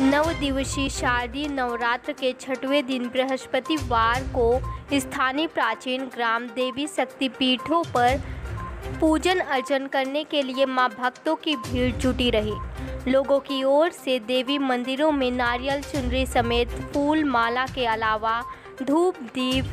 नव दिवसीय शारदीय नवरात्र के छठवें दिन बृहस्पतिवार को स्थानीय प्राचीन ग्राम देवी शक्तिपीठों पर पूजन अर्चन करने के लिए माँ भक्तों की भीड़ जुटी रही। लोगों की ओर से देवी मंदिरों में नारियल चुनरी समेत फूल माला के अलावा धूप, दीप,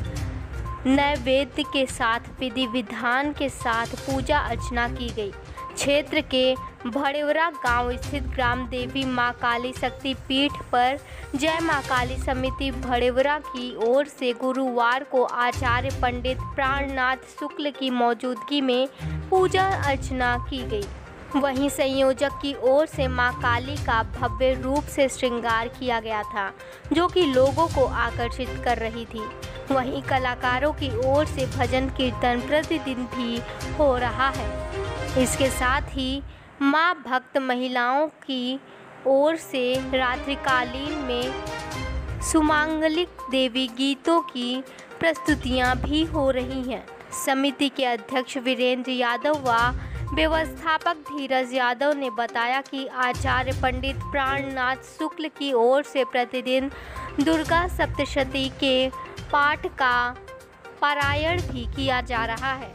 नैवेद्य के साथ विधि विधान के साथ पूजा अर्चना की गई। क्षेत्र के भड़ेवरा गाँव स्थित ग्राम देवी माँ काली शक्ति पीठ पर जय माँ काली समिति भड़ेवरा की ओर से गुरुवार को आचार्य पंडित प्राणनाथ शुक्ल की मौजूदगी में पूजा अर्चना की गई। वहीं संयोजक की ओर से माँ काली का भव्य रूप से श्रृंगार किया गया था, जो कि लोगों को आकर्षित कर रही थी। वहीं कलाकारों की ओर से भजन कीर्तन प्रतिदिन भी हो रहा है। इसके साथ ही माँ भक्त महिलाओं की ओर से रात्रिकालीन में सुमांगलिक देवी गीतों की प्रस्तुतियाँ भी हो रही हैं। समिति के अध्यक्ष वीरेंद्र यादव व व्यवस्थापक धीरज यादव ने बताया कि आचार्य पंडित प्राणनाथ शुक्ल की ओर से प्रतिदिन दुर्गा सप्तशती के पाठ का पारायण भी किया जा रहा है।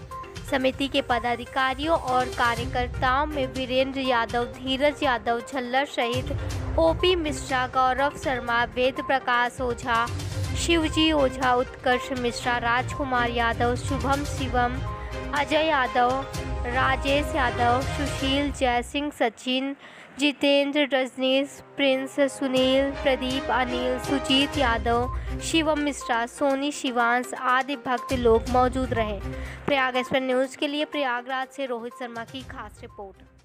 समिति के पदाधिकारियों और कार्यकर्ताओं में वीरेंद्र यादव, धीरज यादव झल्लर सहित ओपी मिश्रा, गौरव शर्मा, वेद प्रकाश ओझा, शिवजी ओझा, उत्कर्ष मिश्रा, राजकुमार यादव, शुभम शिवम, अजय यादव राजेश यादव, सुशील, जयसिंह, सचिन, जितेंद्र, रजनीश, प्रिंस, सुनील, प्रदीप, अनिल, सुजीत यादव, शिवम मिश्रा, सोनी, शिवांश आदि भक्त लोग मौजूद रहे। प्रयाग एक्सप्रेस न्यूज़ के लिए प्रयागराज से रोहित शर्मा की खास रिपोर्ट।